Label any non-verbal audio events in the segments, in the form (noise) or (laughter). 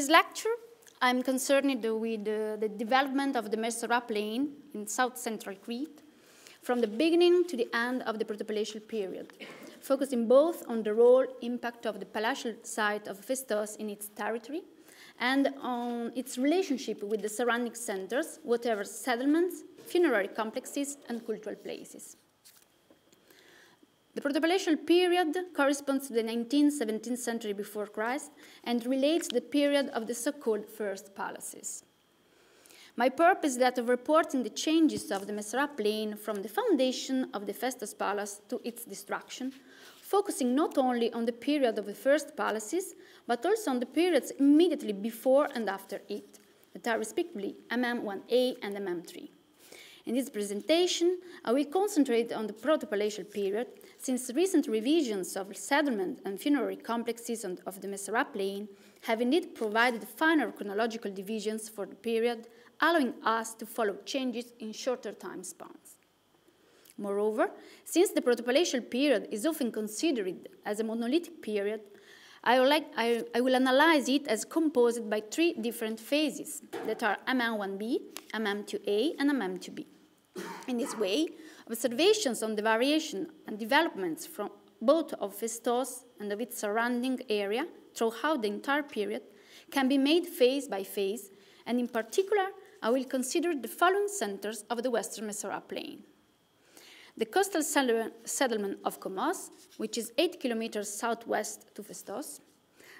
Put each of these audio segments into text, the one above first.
This lecture, I'm concerned with uh, the development of the Mesara plain in south-central Crete from the beginning to the end of the protopalatial period, focusing both on the role impact of the palatial site of Phaistos in its territory and on its relationship with the surrounding centers, whatever settlements, funerary complexes, and cultural places. The protopalatial period corresponds to the 19th, 17th century before Christ and relates the period of the so-called first palaces. My purpose is that of reporting the changes of the Mesara plain from the foundation of the Phaistos Palace to its destruction, focusing not only on the period of the first palaces, but also on the periods immediately before and after it, that are respectively MM1A and MM3. In this presentation, I will concentrate on the protopalatial period, since recent revisions of settlement and funerary complexes of the Mesara plain have indeed provided finer chronological divisions for the period, allowing us to follow changes in shorter time spans. Moreover, since the protopalatial period is often considered as a monolithic period, I will, like, I, I will, analyze it as composed by three different phases that are MM1b, MM2a, and MM2b. In this way, observations on the variation and developments from both of Phaistos and of its surrounding area throughout the entire period can be made phase by phase, and in particular, I will consider the following centers of the Western Mesara plain. The coastal settlement of Kommos, which is 8 kilometers southwest to Phaistos,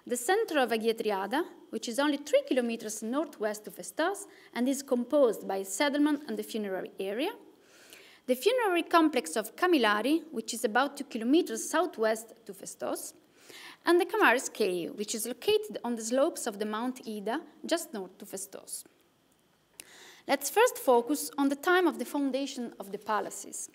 the center of Agia Triada, which is only 3 kilometers northwest of Phaistos and is composed by a settlement and the funerary area, the funerary complex of Camilari, which is about 2 kilometers southwest to Festos, and the Kamares cave, which is located on the slopes of the Mount Ida, just north to Festos. Let's first focus on the time of the foundation of the palaces.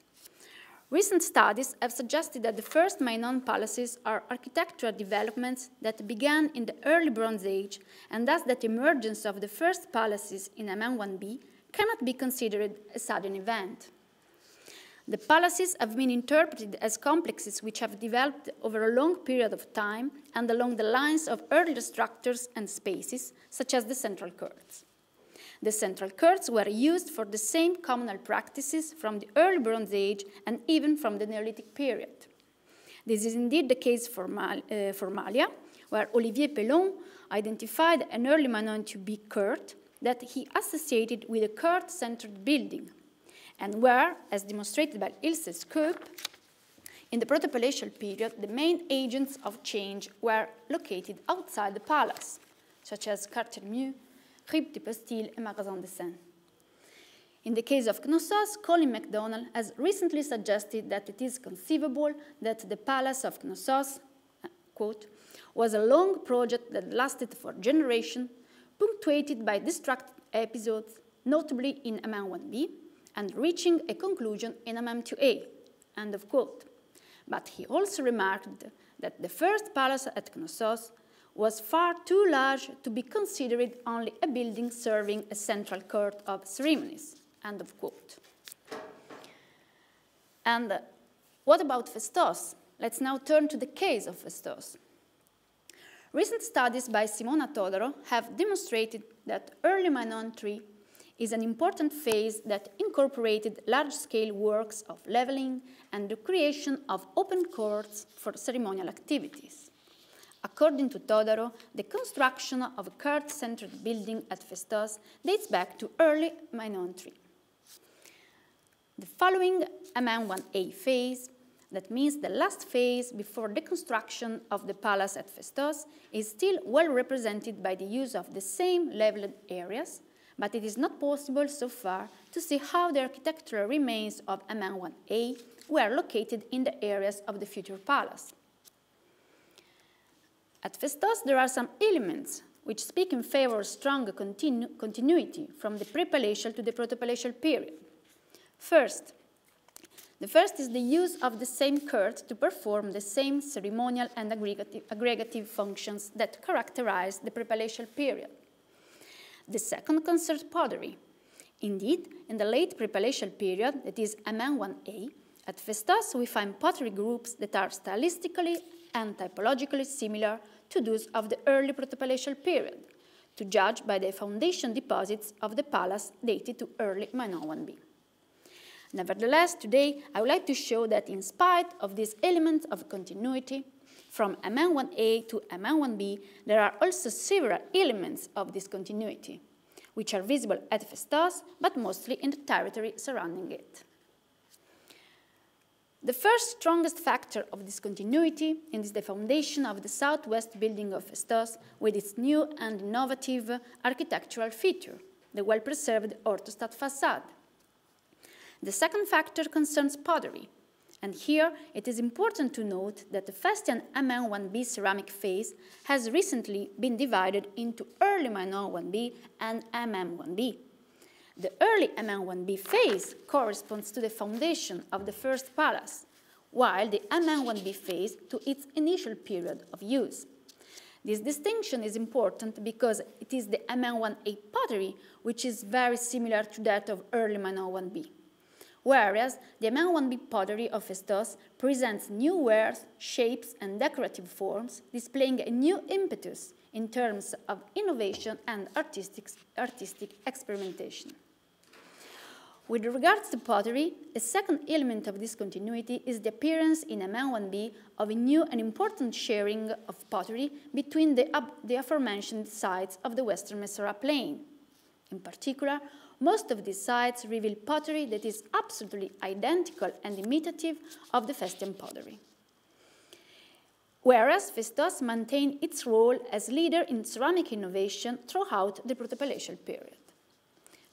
Recent studies have suggested that the first Minoan palaces are architectural developments that began in the early Bronze Age, and thus that the emergence of the first palaces in MM1b cannot be considered a sudden event. The palaces have been interpreted as complexes which have developed over a long period of time and along the lines of earlier structures and spaces, such as the central courts. The central courts were used for the same communal practices from the early Bronze Age and even from the Neolithic period. This is indeed the case for, Mal uh, for Malia, where Olivier Pelon identified an early Minoan to be court that he associated with a court-centered building, and where, as demonstrated by Ilse Schoep, in the protopalatial period, the main agents of change were located outside the palace, such as Quartier Mu, Crypte Hypostyle, and Magasin Dessenne. In the case of Knossos, Colin MacDonald has recently suggested that it is conceivable that the palace of Knossos, uh, quote, was a long project that lasted for generations, punctuated by distracted episodes, notably in MM1b, and reaching a conclusion in MM2a, end of quote. But he also remarked that the first palace at Knossos was far too large to be considered only a building serving a central court of ceremonies, end of quote. And what about Festos? Let's now turn to the case of Festos. Recent studies by Simona Todaro have demonstrated that early Minoan tree is an important phase that incorporated large-scale works of leveling and the creation of open courts for ceremonial activities. According to Todaro, the construction of a court-centered building at Phaistos dates back to early tree. The following MM1A phase, that means the last phase before the construction of the palace at Phaistos, is still well represented by the use of the same leveled areas, but it is not possible so far to see how the architectural remains of MM1A were located in the areas of the future palace. At Phaistos, there are some elements which speak in favor of strong continu continuity from the prepalatial to the protopalatial period. First, the first is the use of the same court to perform the same ceremonial and aggregative, aggregative functions that characterize the prepalatial period. The second concerns pottery. Indeed, in the late prepalatial period, that is MM1A, at Phaistos we find pottery groups that are stylistically and typologically similar to those of the early protopalatial period, to judge by the foundation deposits of the palace dated to early Minoan B. Nevertheless, today I would like to show that in spite of these elements of continuity, from MM1A to MM1B, there are also several elements of discontinuity, which are visible at Festos, but mostly in the territory surrounding it. The first strongest factor of discontinuity is the foundation of the southwest building of Festos with its new and innovative architectural feature, the well-preserved orthostat facade. The second factor concerns pottery, and here it is important to note that the Festian MM1B ceramic phase has recently been divided into early Minoan 1B and MM1B. The early MM1B phase corresponds to the foundation of the first palace, while the MM1B phase to its initial period of use. This distinction is important because it is the MM1A pottery which is very similar to that of early MM1B, whereas the MM1B pottery of Festos presents new wares, shapes, and decorative forms, displaying a new impetus in terms of innovation and artistic, artistic experimentation. With regards to pottery, a second element of discontinuity is the appearance in MM1B of a new and important sharing of pottery between the, the aforementioned sites of the Western Mesara Plain. In particular, most of these sites reveal pottery that is absolutely identical and imitative of the Festian pottery. Whereas Festos maintained its role as leader in ceramic innovation throughout the Protopalatial period.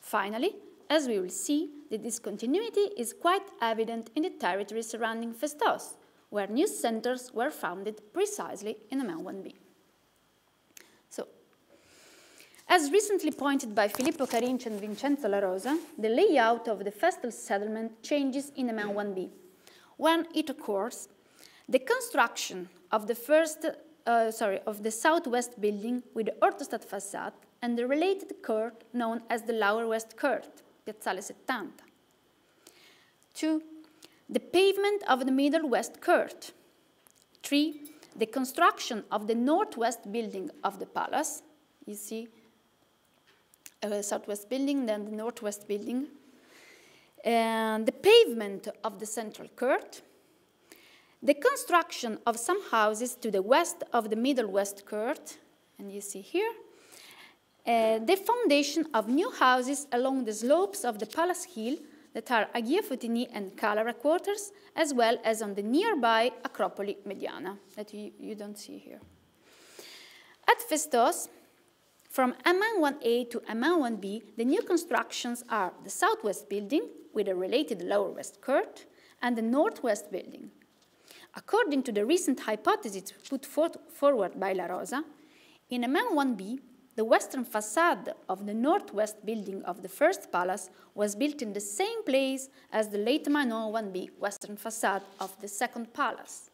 Finally, as we will see, the discontinuity is quite evident in the territory surrounding Festos, where new centers were founded precisely in MM1B. So, as recently pointed by Filippo Carinci and Vincenzo La Rosa, the layout of the Festal settlement changes in MM1B. When it occurs, the construction of the first, uh, sorry, of the southwest building with the orthostat facade and the related court known as the lower west court Piazzale 70. Two, the pavement of the Middle West Court. Three, the construction of the northwest building of the palace. You see, uh, southwest building, then the northwest building. And the pavement of the central court. The construction of some houses to the west of the Middle West Court, and you see here, uh, the foundation of new houses along the slopes of the Palace Hill that are Agia Fotini and Chalara quarters, as well as on the nearby Acropoli Mediana that you, you don't see here. At Festos, from MM1A to MM1B, the new constructions are the southwest building with a related lower west court and the northwest building. According to the recent hypothesis put forward by La Rosa, in MM1B, the western facade of the northwest building of the first palace was built in the same place as the late Minoan 1B western facade of the second palace.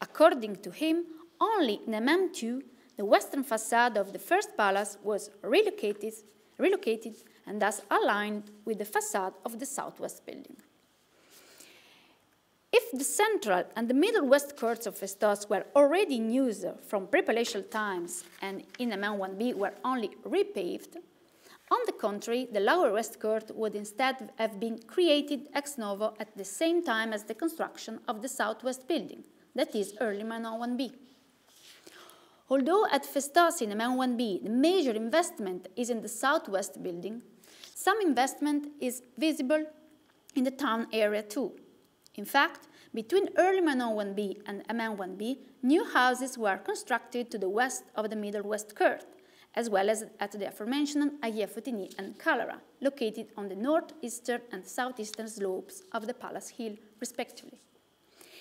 According to him, only in MM2, the western facade of the first palace was relocated, relocated and thus aligned with the facade of the southwest building. If the central and the middle west courts of Festos were already in use from pre-palatial times and in MM1B were only repaved, on the contrary, the lower west court would instead have been created ex novo at the same time as the construction of the southwest building, that is early MM1B. Although at Festos in MM1B the major investment is in the southwest building, some investment is visible in the town area too. In fact, between early Minoan 1B and MM 1B, new houses were constructed to the west of the Middle West Court, as well as at the aforementioned Agia Fotini and Chalara, located on the northeastern and southeastern slopes of the Palace Hill, respectively.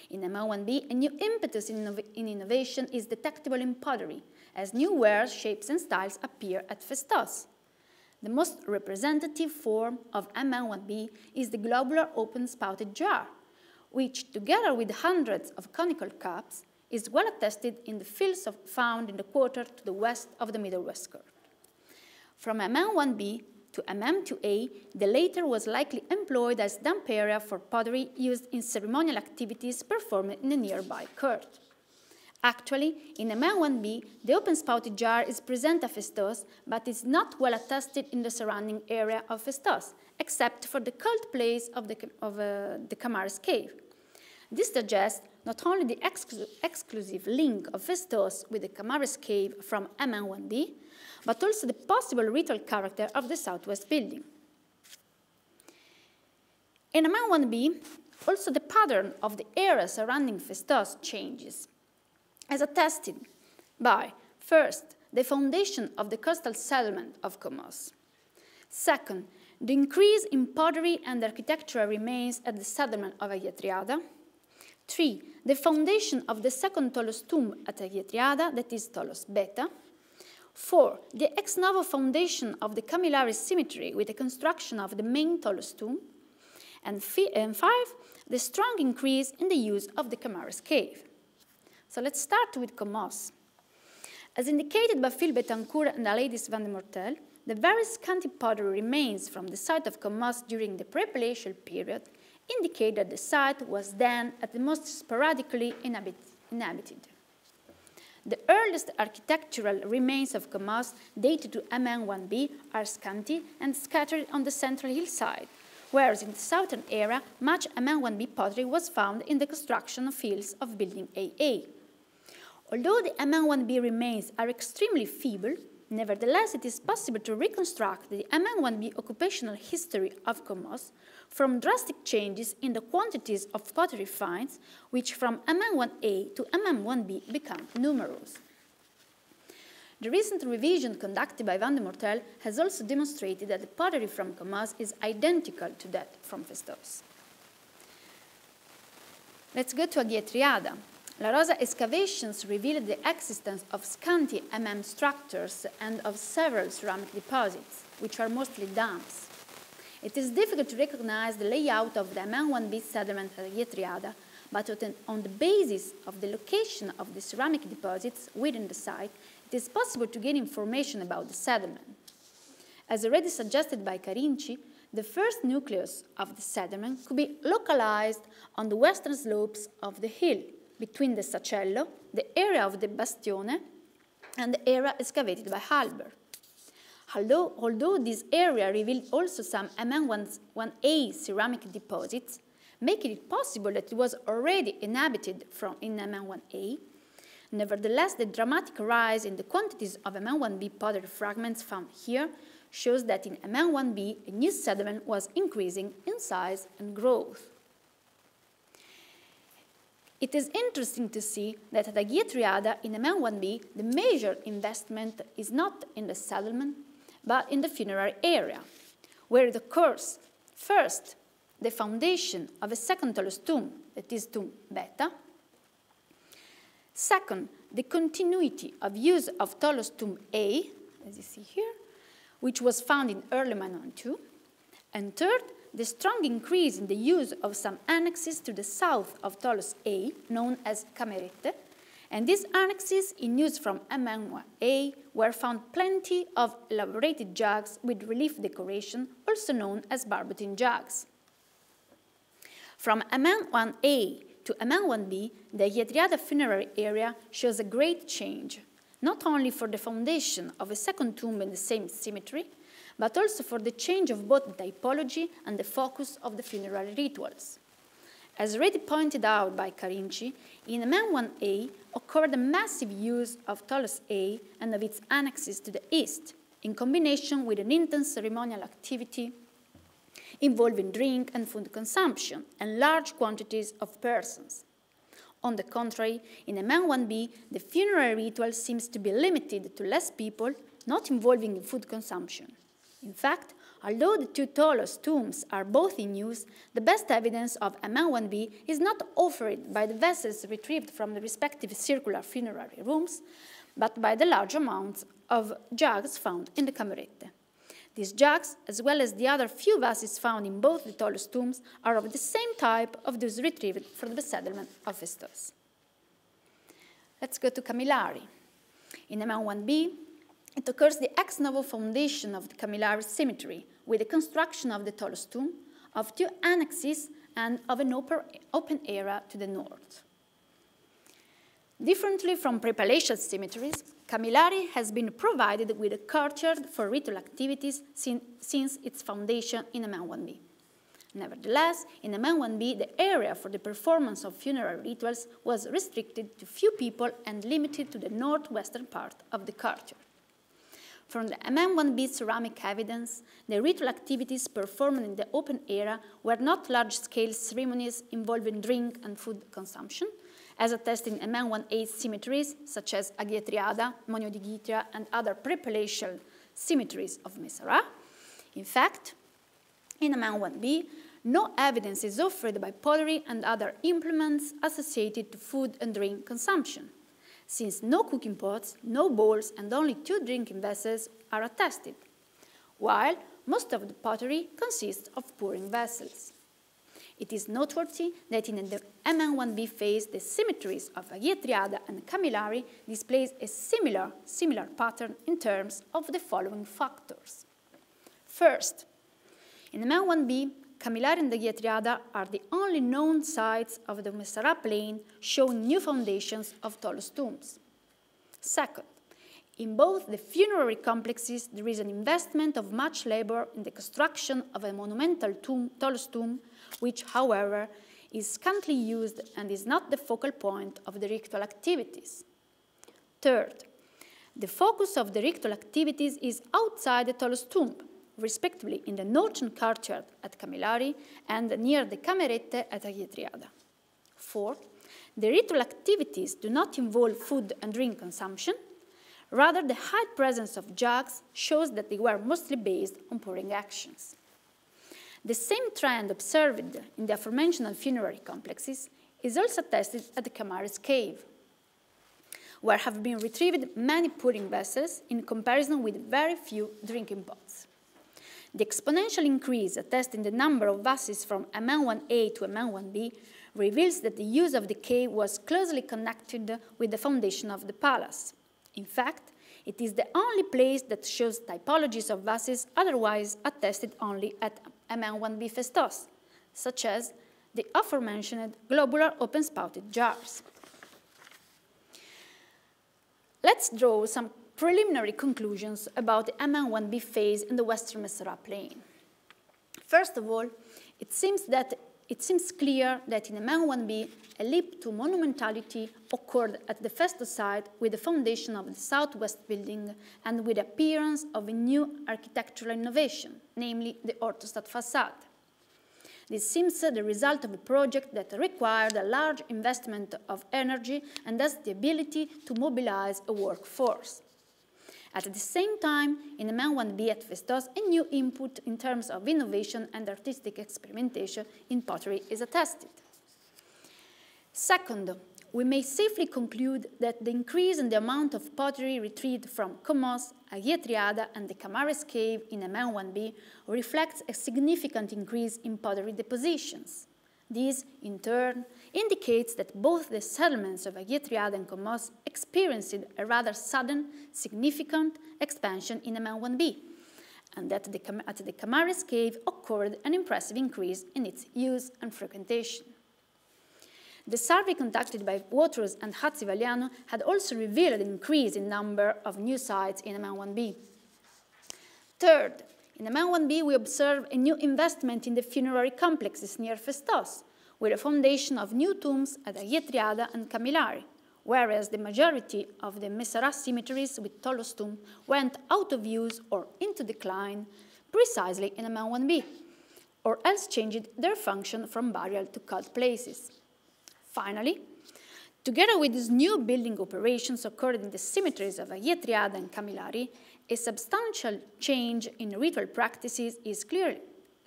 In MM1B, a new impetus in, innov in, innovation is detectable in pottery, as new wares, shapes, and styles appear at Festos. The most representative form of MM1B is the globular open-spouted jar, which, together with hundreds of conical cups, is well attested in the fields of, found in the quarter to the west of the Middle West Court. From MM1B to MM2A, the latter was likely employed as dump area for pottery used in ceremonial activities performed in a nearby court. Actually, in MM1b, the open spouted jar is present at Festos, but is not well attested in the surrounding area of Festos, except for the cult place of the, of, uh, the Kamares cave. This suggests not only the exclu exclusive link of Festos with the Kamares cave from MM1b, but also the possible ritual character of the southwest building. In MM1b, also the pattern of the area surrounding Phaistos changes, as attested by, first, the foundation of the coastal settlement of Kommos. Second, the increase in pottery and architectural remains at the settlement of Agiatriada. Three, the foundation of the second Tholos tomb at Agiatriada, that is Tholos Beta. Four, the ex novo foundation of the Kamilaris cemetery with the construction of the main Tholos tomb. And, and five, the strong increase in the use of the Kamares cave. So let's start with Kommos. As indicated by Phil Betancourt and Aleydis van de Moortel, the very scanty pottery remains from the site of Kommos during the pre-palatial period indicate that the site was then at the most sporadically inhabit inhabited. The earliest architectural remains of Kommos dated to MM1b are scanty and scattered on the central hillside, whereas in the southern area, much MM1b pottery was found in the construction of fields of building AA. Although the MM1b remains are extremely feeble, nevertheless it is possible to reconstruct the MM1b occupational history of Kommos from drastic changes in the quantities of pottery finds, which from MM1A to MM1B become numerous. The recent revision conducted by Van de Moortel has also demonstrated that the pottery from Kommos is identical to that from Festos. Let's go to Agiatriada. La Rosa excavations revealed the existence of scanty MM structures and of several ceramic deposits, which are mostly dumps. It is difficult to recognize the layout of the MM1B sediment at Agiatriada, but on the basis of the location of the ceramic deposits within the site, it is possible to gain information about the sediment. As already suggested by Carinci, the first nucleus of the sediment could be localized on the western slopes of the hill, between the Sacello, the area of the Bastione, and the area excavated by Halbherr. Although, although this area revealed also some MM1A ceramic deposits, making it possible that it was already inhabited from in MM1A, nevertheless, the dramatic rise in the quantities of MM1B pottery fragments found here shows that in MM1B, a new sediment was increasing in size and growth. It is interesting to see that at Agia Triada in MM1B, the major investment is not in the settlement, but in the funerary area, where it occurs first the foundation of a second Tholos tomb, that is tomb Beta. Second, the continuity of use of Tholos tomb A, as you see here, which was found in early Minoan II. And third, the strong increase in the use of some annexes to the south of Tholos A, known as Camerette, and these annexes in use from MM1A were found plenty of elaborated jugs with relief decoration, also known as barbotine jugs. From MM1A to MM1B, the Agiatriada funerary area shows a great change, not only for the foundation of a second tomb in the same cemetery, but also for the change of both typology and the focus of the funeral rituals. As already pointed out by Carinci, in MM1A occurred a massive use of Tholos A and of its annexes to the east, in combination with an intense ceremonial activity involving drink and food consumption and large quantities of persons. On the contrary, in MM1B, the funeral ritual seems to be limited to less people, not involving food consumption. In fact, although the two tholos tombs are both in use, the best evidence of MM1B is not offered by the vessels retrieved from the respective circular funerary rooms, but by the large amounts of jugs found in the camerette. These jugs, as well as the other few vases found in both the tholos tombs, are of the same type of those retrieved from the settlement of Phaistos. Let's go to Camillari. In MM1B, it occurs the ex novo foundation of the Camillari cemetery with the construction of the Tholos tomb, of two annexes, and of an open area to the north. Differently from prepalatial cemeteries, Camilari has been provided with a courtyard for ritual activities sin since its foundation in MM1B. Nevertheless, in MM1B, the area for the performance of funeral rituals was restricted to few people and limited to the northwestern part of the courtyard. From the MM1B ceramic evidence, the ritual activities performed in the open era were not large-scale ceremonies involving drink and food consumption, as attested in MM1A cemeteries, such as Agia Triada, Moni Odigitria, and other prepalatial cemeteries of Mesara. In fact, in MM1B, no evidence is offered by pottery and other implements associated to food and drink consumption, since no cooking pots, no bowls, and only two drinking vessels are attested, while most of the pottery consists of pouring vessels. It is noteworthy that in the MM1B phase, the cemeteries of Agia Triada and Camilari displays a similar, similar pattern in terms of the following factors. First, in MM1B, Camilari and the Triada are the only known sites of the Mesara plain showing new foundations of Tholos tombs. Second, in both the funerary complexes, there is an investment of much labor in the construction of a monumental tomb, Tholos tomb which, however, is scantily used and is not the focal point of the ritual activities. Third, the focus of the ritual activities is outside the Tholos tomb, respectively in the northern courtyard at Camilari and near the Camerette at Agia Triada. Fourth, the ritual activities do not involve food and drink consumption. Rather, the high presence of jugs shows that they were mostly based on pouring actions. The same trend observed in the aforementioned funerary complexes is also tested at the Kamares cave, where have been retrieved many pouring vessels in comparison with very few drinking pots. The exponential increase attested in the number of vessels from MM1A to MM1B reveals that the use of the cave was closely connected with the foundation of the palace. In fact, it is the only place that shows typologies of vases otherwise attested only at MM1B Festos, such as the aforementioned globular open-spouted jars. Let's draw some preliminary conclusions about the MM1B phase in the Western Mesara plain. First of all, it seems that it seems clear that in MM1B, a leap to monumentality occurred at the Festos site with the foundation of the southwest building and with the appearance of a new architectural innovation, namely the orthostat facade. This seems the result of a project that required a large investment of energy and thus the ability to mobilize a workforce. At the same time, in MM1B at Festos, a new input in terms of innovation and artistic experimentation in pottery is attested. Second, we may safely conclude that the increase in the amount of pottery retrieved from Kommos, Agia Triada, and the Kamares cave in MM1B reflects a significant increase in pottery depositions. This, in turn, indicates that both the settlements of Agia Triada and Kommos experienced a rather sudden, significant expansion in MM1B, and that the, at the Kamares cave occurred an impressive increase in its use and frequentation. The survey conducted by Watrous and Hadzi-Vallianou had also revealed an increase in number of new sites in MM1B. Third, in MM1B, we observe a new investment in the funerary complexes near Festos, with a foundation of new tombs at Agia Triada and Camilari, whereas the majority of the Mesara cemeteries with Tholos tomb went out of use or into decline precisely in MM1B, or else changed their function from burial to cult places. Finally, together with these new building operations occurred in the cemeteries of Agia Triada and Camilari, a substantial change in ritual practices is clearly,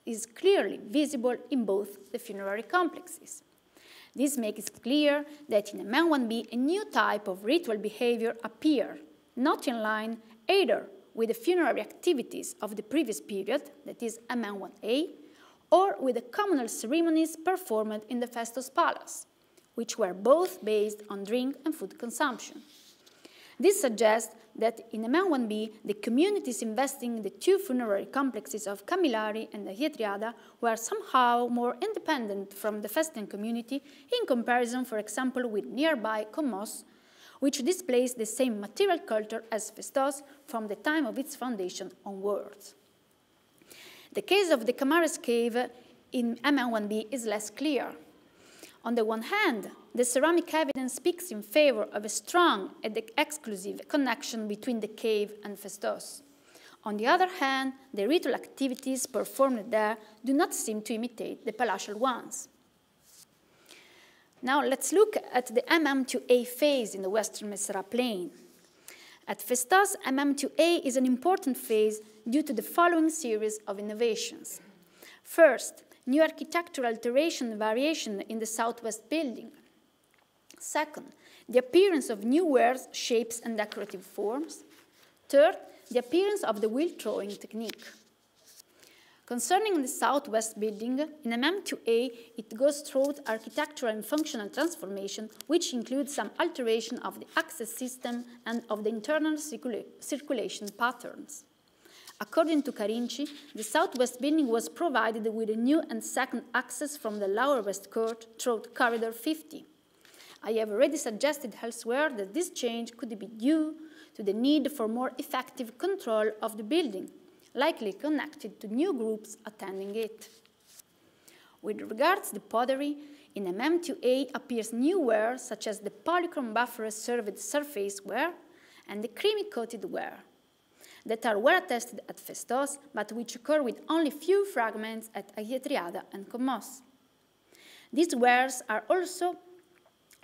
is clearly visible in both the funerary complexes. This makes it clear that in MM1B a new type of ritual behavior appeared, not in line either with the funerary activities of the previous period, that is MM1A, or with the communal ceremonies performed in the Festos Palace, which were both based on drink and food consumption. This suggests that in MM1B, the communities investing in the two funerary complexes of Camilari and Agia Triada were somehow more independent from the Festan community in comparison, for example, with nearby Kommos, which displays the same material culture as Festos from the time of its foundation onwards. The case of the Kamares cave in MM1B is less clear. On the one hand, the ceramic evidence speaks in favor of a strong and exclusive connection between the cave and Festos. On the other hand, the ritual activities performed there do not seem to imitate the palatial ones. Now let's look at the MM2A phase in the Western Messara Plain. At Festos, MM2A is an important phase due to the following series of innovations. First, new architectural alteration variation in the southwest building. Second, the appearance of new wares, shapes, and decorative forms. Third, the appearance of the wheel throwing technique. Concerning the southwest building, in MM2A, it goes through architectural and functional transformation, which includes some alteration of the access system and of the internal circula circulation patterns. According to Carinci, the southwest building was provided with a new and second access from the lower west court through corridor 50. I have already suggested elsewhere that this change could be due to the need for more effective control of the building, likely connected to new groups attending it. With regards to pottery, in MM2A appears new ware such as the polychrome buff reserved surface ware and the creamy coated ware that are well attested at Festos, but which occur with only few fragments at Agia Triada and Kommos. These wares are also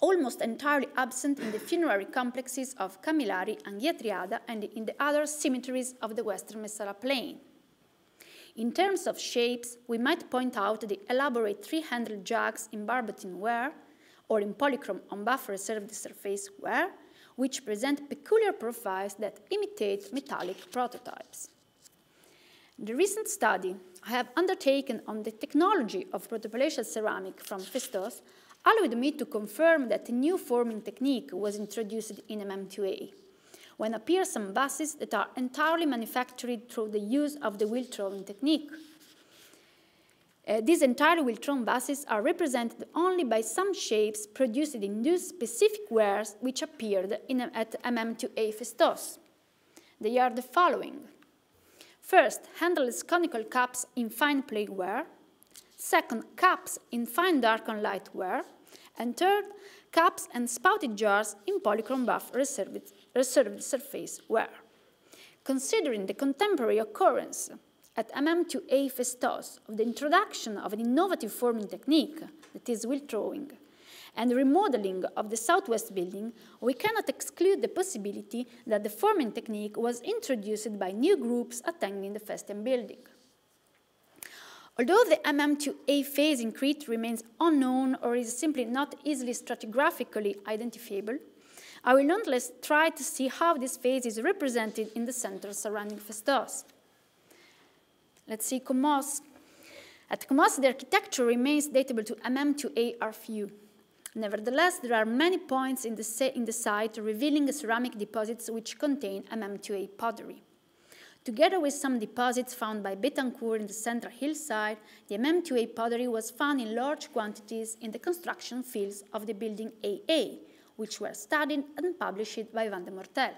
almost entirely absent in the funerary complexes of Camilari and Agia Triada and in the other cemeteries of the Western Messara Plain. In terms of shapes, we might point out the elaborate three-handled jugs in barbotine ware or in polychrome on buff reserved surface ware, which present peculiar profiles that imitate metallic prototypes. The recent study I have undertaken on the technology of protopalatial ceramic from Festos allowed me to confirm that a new forming technique was introduced in MM2A, when appear some buses that are entirely manufactured through the use of the wheel throwing technique. Uh, these entirely wheel thrown buses are represented only by some shapes produced in those specific wares which appeared in, at MM2A Festos. They are the following. First, handleless conical cups in fine plate ware. Second, cups in fine dark and light ware. And third, cups and spouted jars in polychrome buff reserved, reserved surface ware. Considering the contemporary occurrence at MM2A Festos of the introduction of an innovative forming technique, that is wheel throwing, and remodeling of the southwest building, we cannot exclude the possibility that the forming technique was introduced by new groups attending the Festian building. Although the MM2A phase in Crete remains unknown or is simply not easily stratigraphically identifiable, I will nonetheless try to see how this phase is represented in the center surrounding Festos. Let's see Kommos. At Kommos, the architecture remains datable to MM2A RFU. Nevertheless, there are many points in the, in the site revealing ceramic deposits which contain MM2A pottery. Together with some deposits found by Betancourt in the central hillside, the MM2A pottery was found in large quantities in the construction fields of the building AA, which were studied and published by Van de Moortel.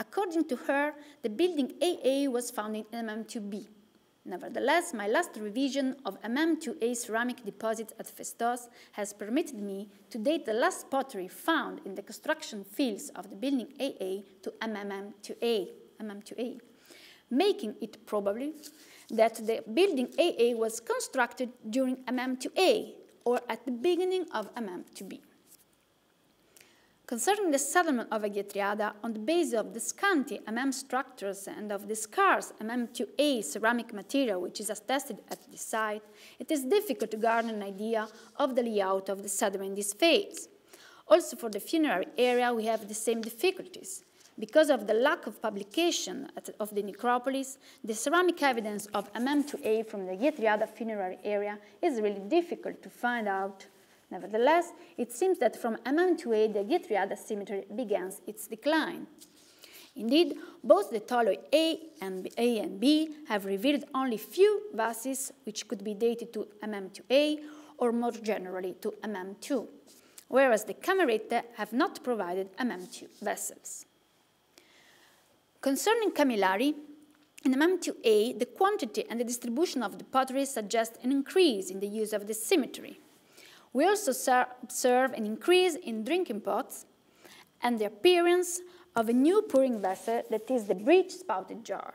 According to her, the building AA was found in MM2B. Nevertheless, my last revision of MM2A ceramic deposits at Festos has permitted me to date the last pottery found in the construction fields of the building AA to MM2A. MM2A making it probable that the building AA was constructed during MM2A or at the beginning of MM2B. Concerning the settlement of Agia on the basis of the scanty MM structures and of the scarce MM2A ceramic material which is attested at the site, it is difficult to garner an idea of the layout of the settlement in this phase. Also for the funerary area, we have the same difficulties. Because of the lack of publication of the necropolis, the ceramic evidence of MM2A from the Agia Triada funerary area is really difficult to find out. Nevertheless, it seems that from MM2A, the Agia Triada cemetery begins its decline. Indeed, both the Tholoi A and, A and B have revealed only few vases which could be dated to MM2A or more generally to MM2. whereas the Camerette have not provided MM2 vessels. Concerning Camilari, in MM2A, the quantity and the distribution of the pottery suggest an increase in the use of the symmetry. We also observe an increase in drinking pots and the appearance of a new pouring vessel that is the bridge-spouted jar.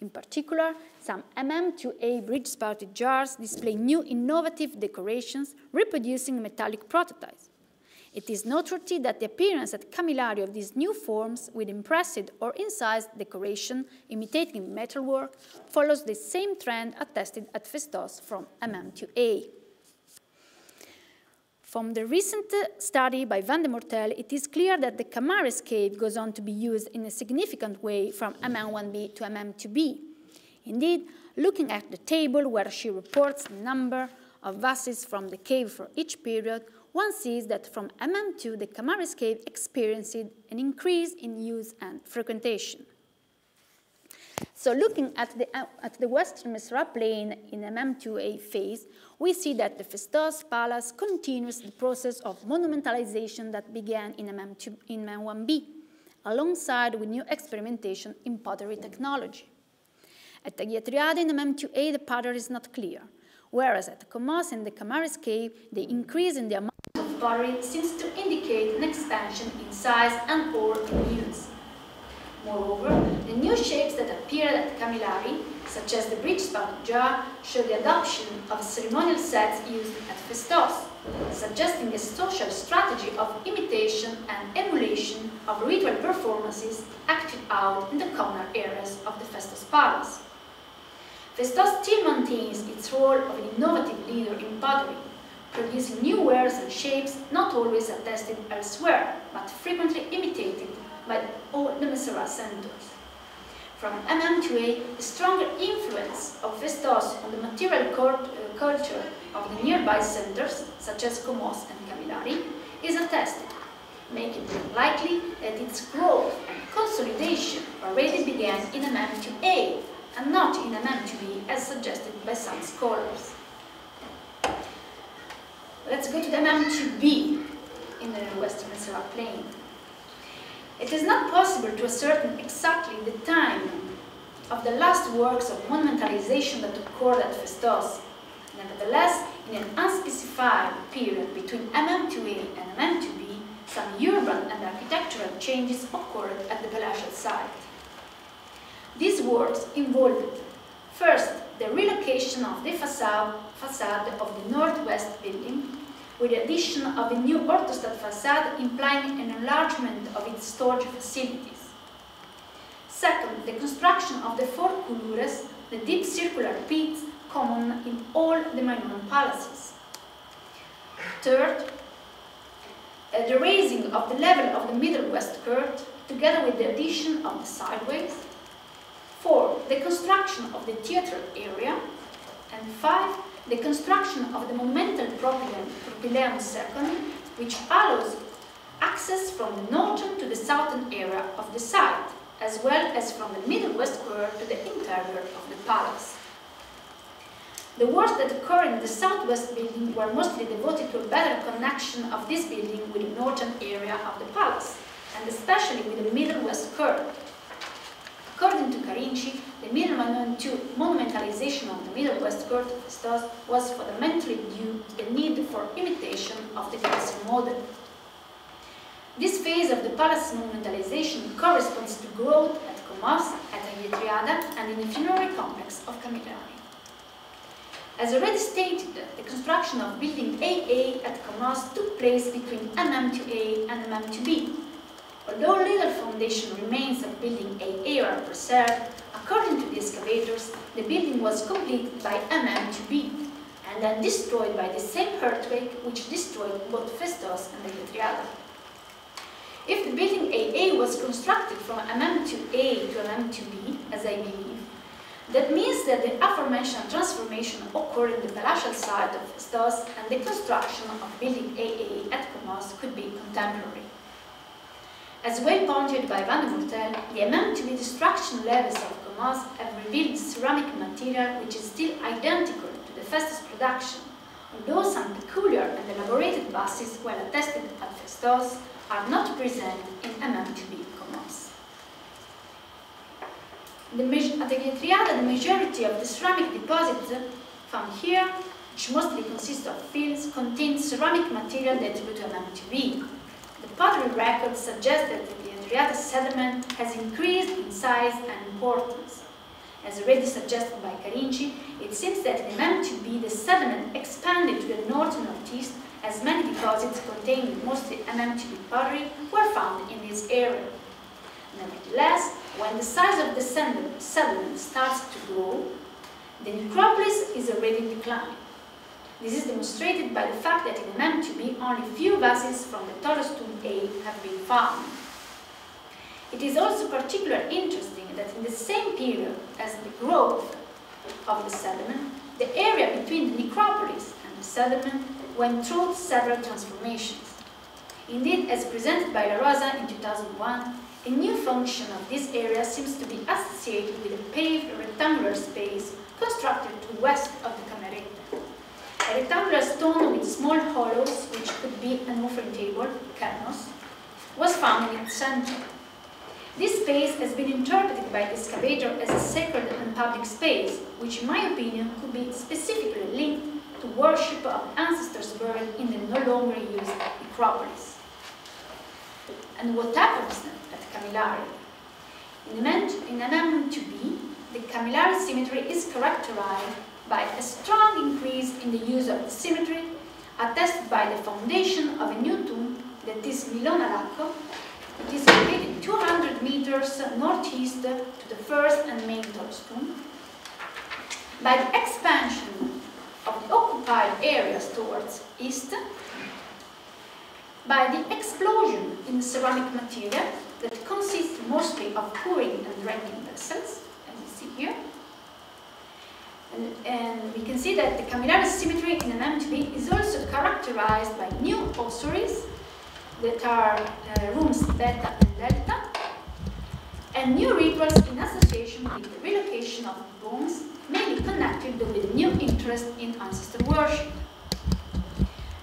In particular, some MM2A bridge-spouted jars display new innovative decorations reproducing metallic prototypes. It is noteworthy that the appearance at Camilari of these new forms with impressive or incised decoration imitating metalwork follows the same trend attested at Festos from MM2A. From the recent uh, study by Van de Moortel, it is clear that the Kamares cave goes on to be used in a significant way from MM1b to MM2b. Indeed, looking at the table where she reports the number of vases from the cave for each period, one sees that from MM2, the Kamares cave experienced an increase in use and frequentation. So looking at the, at the western Mesara plain in MM2A phase, we see that the Festos Palace continues the process of monumentalization that began in MM2, in MM1B, alongside with new experimentation in pottery technology. At Agia Triada in MM2A, the pattern is not clear, whereas at Kommos and the Kamares Cave, the increase in the amount of pottery seems to indicate an expansion in size and or in use. Moreover, the new shapes that appeared at Camilari, such as the bridge spout jar, show the adoption of ceremonial sets used at Festos, suggesting a social strategy of imitation and emulation of ritual performances acted out in the communal areas of the Festos Palace. Festos still maintains its role of an innovative leader in pottery, producing new wares and shapes not always attested elsewhere, but frequently imitated by all the Mesara centers. From MM2A, the stronger influence of Festos on the material uh, culture of the nearby centers, such as Kommos and Camilari, is attested, making it likely that its growth and consolidation already began in MM2A and not in MM2B as suggested by some scholars. Let's go to the MM2B in the Western Mesara plain. It is not possible to ascertain exactly the time of the last works of monumentalization that occurred at Festos. Nevertheless, in an unspecified period between MM2A and MM2B, some urban and architectural changes occurred at the palatial site. These works involved, first, the relocation of the facade, facade of the northwest building, with the addition of a new orthostat facade implying an enlargement of its storage facilities. Second, the construction of the four kouloures, the deep circular pits common in all the Minoan palaces. Third, uh, the raising of the level of the middle west court, together with the addition of the sideways. Four, the construction of the theatre area. And five, the construction of the monumental propylaeon second, which allows access from the northern to the southern area of the site, as well as from the middle west square to the interior of the palace. The works that occur in the southwest building were mostly devoted to a better connection of this building with the northern area of the palace, and especially with the middle west court, According to Carinci, the monumentalization of the Middle West court was fundamentally due to the need for imitation of the classic model. This phase of the palace monumentalization corresponds to growth at Kommos, at Agia and in the funerary complex of Camilari. As already stated, the construction of building AA at Kommos took place between MM2A and MM2B, Although little foundation remains of building AA are preserved, according to the excavators, the building was completed by MM to B and then destroyed by the same earthquake which destroyed both Festos and the Triada. If the building AA was constructed from MM to A to MM to B, as I believe, that means that the aforementioned transformation occurred in the palatial site of Festos and the construction of building AA at Kommos could be contemporary. As well pointed by Van Moortel, the amount destruction levels of Kommos have revealed ceramic material which is still identical to the Phaistos production, although some peculiar and elaborated buses well attested at Festos are not present in MM2B COMOS. at the Triada, the majority of the ceramic deposits found here, which mostly consist of fields, contain ceramic material dated to MM2B. The pottery records suggest that the Agia Triada sediment has increased in size and importance. As already suggested by Carinci, it seems that in MM2B the sediment expanded to the north and northeast as many deposits containing mostly MM2B pottery were found in this area. Nevertheless, when the size of the sediment starts to grow, the necropolis is already declining. This is demonstrated by the fact that in MM2B only few vases from the Tholos tomb A have been found. It is also particularly interesting that in the same period as the growth of the sediment, the area between the necropolis and the sediment went through several transformations. Indeed, as presented by La Rosa in 2001, a new function of this area seems to be associated with a paved rectangular space constructed to west of the Cameretta. A rectangular stone with small hollows, which could be an offering table, kernos, was found in its center. This space has been interpreted by the excavator as a sacred and public space, which in my opinion could be specifically linked to worship of ancestors buried in the no longer used necropolis. And what happens at Kamilari? In an to be, the Kamilari symmetry is characterized by a strong increase in the use of symmetry, attested by the foundation of a new tomb that is Milona Lacco, it is located 200 meters northeast to the first and main tomb. By the expansion of the occupied areas towards east, by the explosion in ceramic material that consists mostly of pouring and drinking vessels, as you see here. And, we can see that the Kamilari symmetry in an MTB is also characterized by new ossuaries that are uh, rooms theta and delta, and new rituals in association with the relocation of bones, mainly connected with new interest in ancestor worship.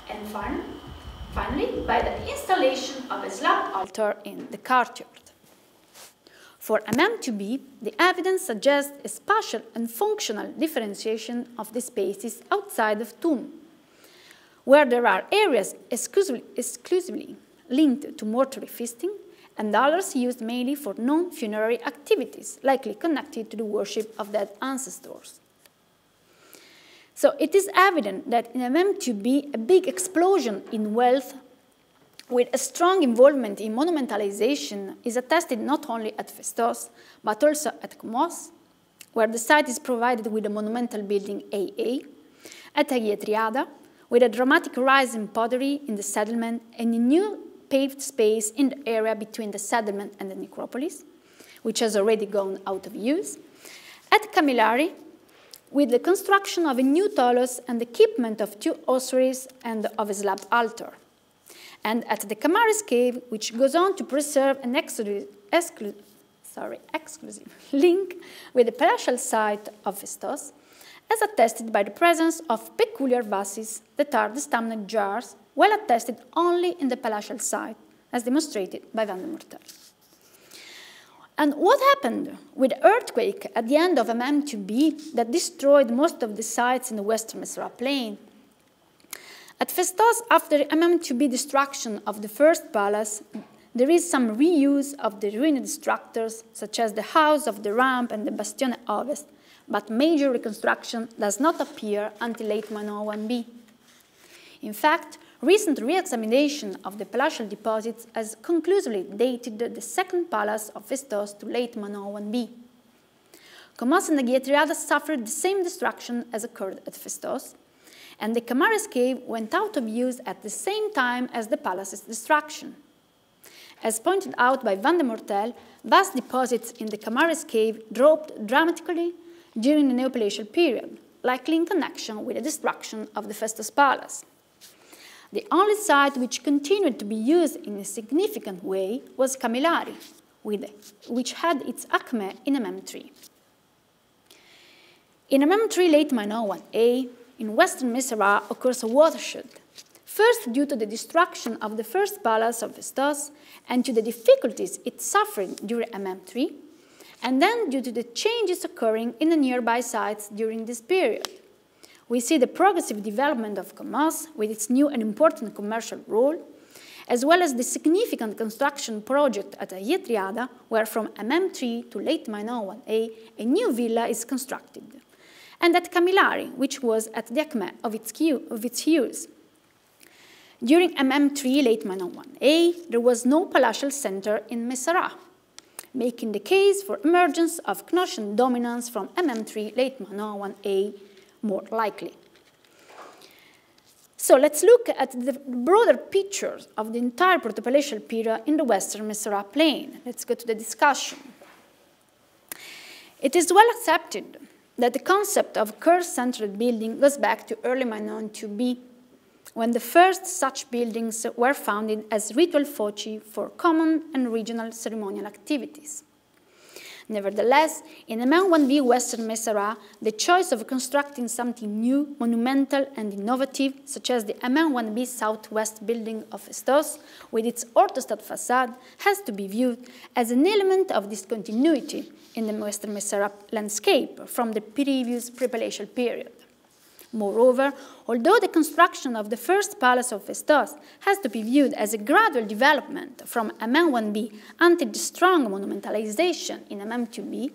And finally, by the installation of a slab altar in the courtyard. For MM2B, the evidence suggests a spatial and functional differentiation of the spaces outside of tomb, where there are areas exclusively, exclusively linked to mortuary feasting, and others used mainly for non-funerary activities, likely connected to the worship of dead ancestors. So it is evident that in MM2B, a big explosion in wealth with a strong involvement in monumentalization is attested not only at Phaistos, but also at Kommos, where the site is provided with a monumental building AA, at Agia Triada, with a dramatic rise in pottery in the settlement and a new paved space in the area between the settlement and the necropolis, which has already gone out of use. At Kamilari, with the construction of a new tholos and the equipment of two ossuaries and of a slab altar. And at the Kamares cave, which goes on to preserve an exclu exclu sorry, exclusive (laughs) link with the palatial site of Phaistos, as attested by the presence of peculiar vases that are the stamina jars well attested only in the palatial site, as demonstrated by Van de Moortel. And what happened with the earthquake at the end of MM2B that destroyed most of the sites in the western Mesara plain? At Phaistos, after MM2B destruction of the first palace, there is some reuse of the ruined structures, such as the house of the ramp and the Bastione Ovest, but major reconstruction does not appear until late Minoan 1B. In fact, Recent re-examination of the palatial deposits has conclusively dated the second palace of Phaistos to late Minoan 1b. Kommos and Agia suffered the same destruction as occurred at Phaistos, and the Kamares cave went out of use at the same time as the palace's destruction. As pointed out by Van de Moortel, vast deposits in the Kamares cave dropped dramatically during the Neopalatial period, likely in connection with the destruction of the Phaistos palace. The only site which continued to be used in a significant way was Kamilari, which had its acme in MM3. In MM3 late Minoan A, in western Mesara occurs a watershed, first due to the destruction of the first palace of Phaistos and to the difficulties it suffered during MM3, and then due to the changes occurring in the nearby sites during this period. We see the progressive development of Kommos with its new and important commercial role, as well as the significant construction project at Agia Triada, where from MM3 to late Minoan 1A, a new villa is constructed, and at Kamilari, which was at the acme of its, of its use. During MM3 late Minoan 1A, there was no palatial center in Mesara, making the case for emergence of Knossian dominance from MM3 late Minoan 1A more likely. So let's look at the broader picture of the entire protopalatial period in the Western Mesara plain. Let's go to the discussion. It is well accepted that the concept of court-centered building goes back to early Minoan 2b, when the first such buildings were founded as ritual foci for common and regional ceremonial activities. Nevertheless, in MM1B Western Mesara, the choice of constructing something new, monumental, and innovative, such as the MM1B Southwest building of Phaistos, with its orthostat facade, has to be viewed as an element of discontinuity in the Western Mesara landscape from the previous prepalatial period. Moreover, although the construction of the first palace of Phaistos has to be viewed as a gradual development from MM1b until the strong monumentalization in MM2b,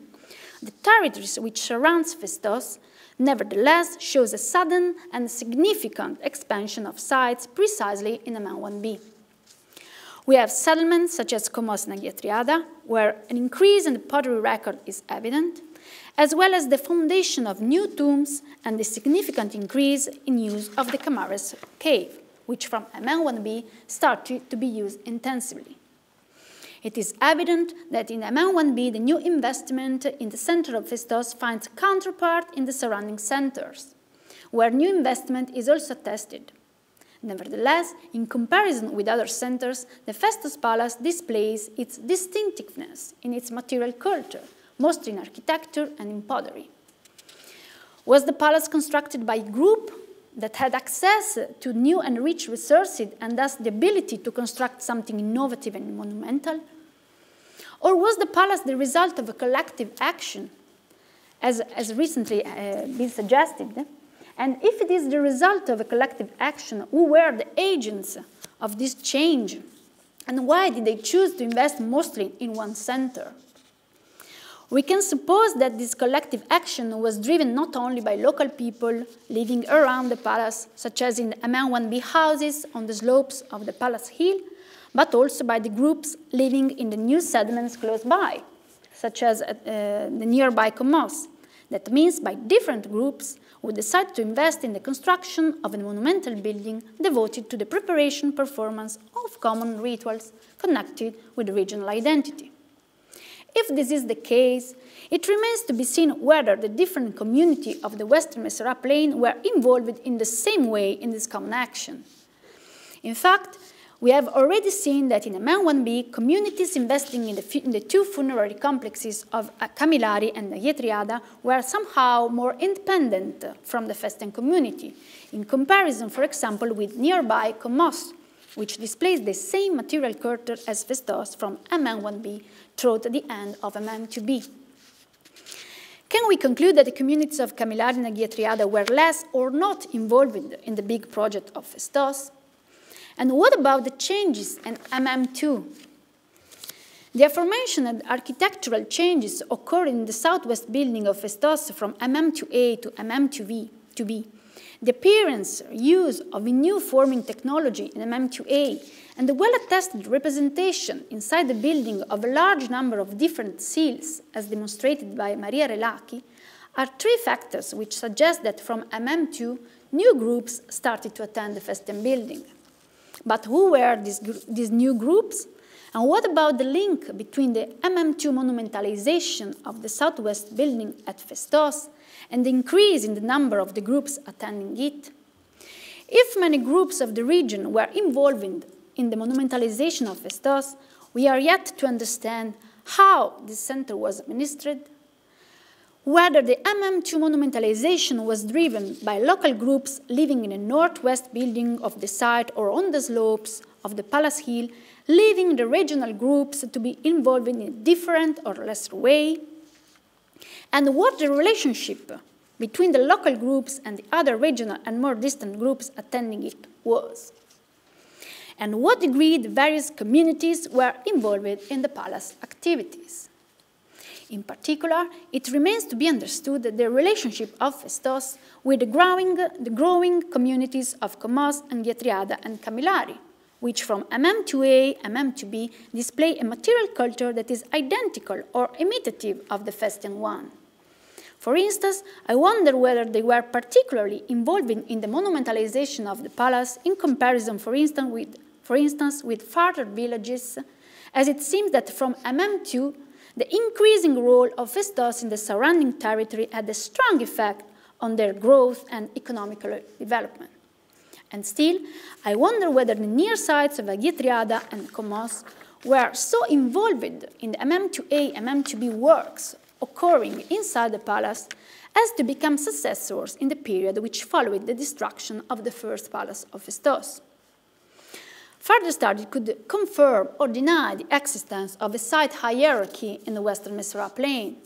the territories which surrounds Phaistos nevertheless shows a sudden and significant expansion of sites precisely in MM1b. We have settlements such as Kommos Nagiatriada, where an increase in the pottery record is evident, as well as the foundation of new tombs and the significant increase in use of the Kamares cave, which from MM1b started to be used intensively. It is evident that in MM1b the new investment in the center of Phaistos finds counterpart in the surrounding centers, where new investment is also tested. Nevertheless, in comparison with other centers, the Phaistos Palace displays its distinctiveness in its material culture, mostly in architecture and in pottery. Was the palace constructed by a group that had access to new and rich resources and thus the ability to construct something innovative and monumental? Or was the palace the result of a collective action, as, as recently uh, been suggested? And if it is the result of a collective action, who were the agents of this change? And why did they choose to invest mostly in one center? We can suppose that this collective action was driven not only by local people living around the palace, such as in the MM1B houses on the slopes of the palace hill, but also by the groups living in the new settlements close by, such as uh, the nearby Kommos. That means by different groups who decide to invest in the construction of a monumental building devoted to the preparation performance of common rituals connected with regional identity. If this is the case, it remains to be seen whether the different community of the Western Mesara plain were involved in the same way in this common action. In fact, we have already seen that in MM1B, communities investing in the, in the two funerary complexes of Kamilari and Agia Triada were somehow more independent from the Phaistian community, in comparison, for example, with nearby Kommos, which displays the same material culture as Phaistos from MM1B through the end of MM2B. Can we conclude that the communities of Kamilari and Agia Triada were less or not involved in the big project of Phaistos? And what about the changes in MM2? The aforementioned architectural changes occurred in the southwest building of Phaistos from MM2A to MM2B. The appearance, use of a new forming technology in MM2A and the well-attested representation inside the building of a large number of different seals, as demonstrated by Maria Relaki, are three factors which suggest that from MM2, new groups started to attend the Phaistian building. But who were these, these new groups? And what about the link between the MM2 monumentalization of the southwest building at Phaistos and the increase in the number of the groups attending it? If many groups of the region were involved in the monumentalization of Phaistos, we are yet to understand how this center was administered, whether the MM2 monumentalization was driven by local groups living in a northwest building of the site or on the slopes of the Palace Hill, leaving the regional groups to be involved in a different or lesser way, and what the relationship between the local groups and the other regional and more distant groups attending it was, and what degree the various communities were involved in the palace activities. In particular, it remains to be understood that the relationship of Phaistos with the growing, the growing communities of Kommos and and Kamilari, which from MM2A, MM2B display a material culture that is identical or imitative of the Phaistian one. For instance, I wonder whether they were particularly involved in the monumentalization of the palace in comparison, for instance, with, for instance, with further villages, as it seems that from MM2 the increasing role of Phaistos in the surrounding territory had a strong effect on their growth and economical development. And still, I wonder whether the near sites of Agia Triada and Kommos were so involved in the MM2A, MM2B works occurring inside the palace as to become successors in the period which followed the destruction of the first palace of Phaistos. Further study could confirm or deny the existence of a site hierarchy in the Western Mesara plain.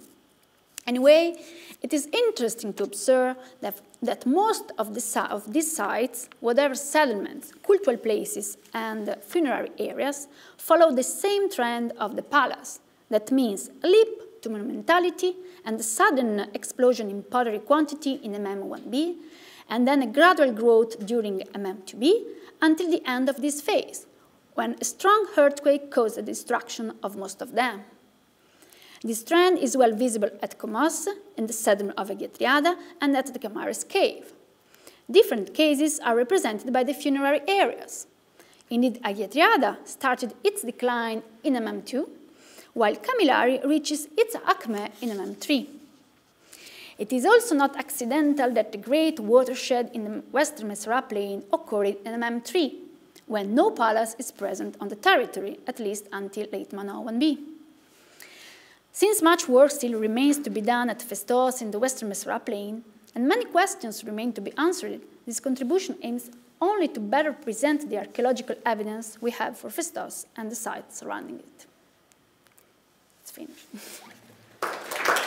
Anyway, it is interesting to observe that, that most of, the, of these sites, whatever settlements, cultural places, and funerary areas, follow the same trend of the palace. That means leap to monumentality and a sudden explosion in pottery quantity in MM1B, and then a gradual growth during MM2B, until the end of this phase, when a strong earthquake caused the destruction of most of them. This trend is well visible at Kommos, in the sediment of Agia Triada, and at the Kamares cave. Different cases are represented by the funerary areas. Indeed, Agia Triada started its decline in MM2, while Kamilari reaches its acme in MM3. It is also not accidental that the great watershed in the western Mesara plain occurred in MM3, when no palace is present on the territory, at least until late Minoan 1b. Since much work still remains to be done at Phaistos in the western Mesara plain, and many questions remain to be answered, this contribution aims only to better present the archaeological evidence we have for Phaistos and the sites surrounding it finished. (laughs)